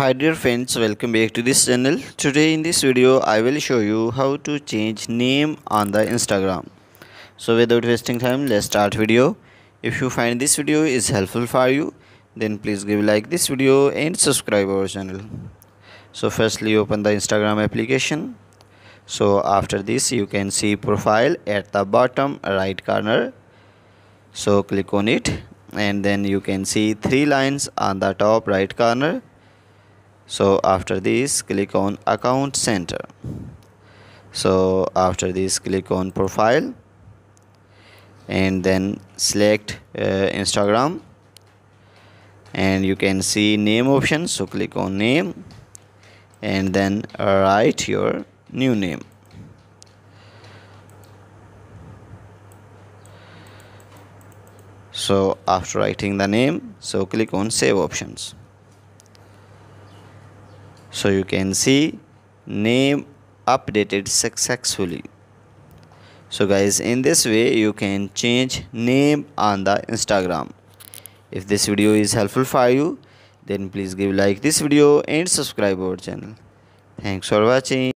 Hi dear friends, welcome back to this channel. Today in this video, I will show you how to change name on the Instagram. So without wasting time, let's start video. If you find this video is helpful for you, then please give like this video and subscribe our channel. So firstly, open the Instagram application. So after this, you can see profile at the bottom right corner. So click on it and then you can see three lines on the top right corner so after this click on account center. So after this click on profile. And then select uh, instagram. And you can see name option so click on name. And then write your new name. So after writing the name so click on save options so you can see name updated successfully. So guys in this way you can change name on the instagram. If this video is helpful for you then please give like this video and subscribe our channel. Thanks for watching